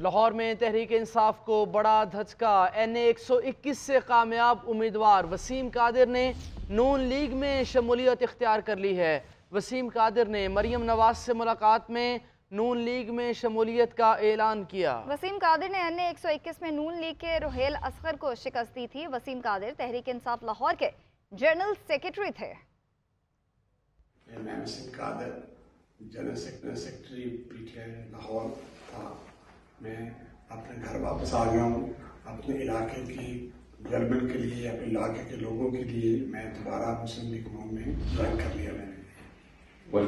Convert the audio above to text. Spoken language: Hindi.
लाहौर में तहरीक इंसाफ को बड़ा धचका। एन ए एक सौ इक्कीस से कामयाब उम्मीदवार वसीम कादिर ने नून लीग में शमूलियत इख्तियार कर ली है। वसीम कादिर ने मरीम नवाज़ से मुलाकात में नून लीग में शमूलियत का ऐलान किया। वसीम कादिर ने एन ए एक सौ इक्कीस में नून लीग के रोहेल असगर को शिकस्त दी थी। वसीम कादिर तहरीक इंसाफ लाहौर के जनरल सेक्रेटरी थे। जनरल सेक्रेटरी लाहौर था। मैं अपने घर वापस आ गया हूँ अपने इलाके की डेवलपमेंट के लिए, अपने इलाके के लोगों के लिए मैं दोबारा मुस्लिम लीग में ज्वाइन कर लिया मैंने.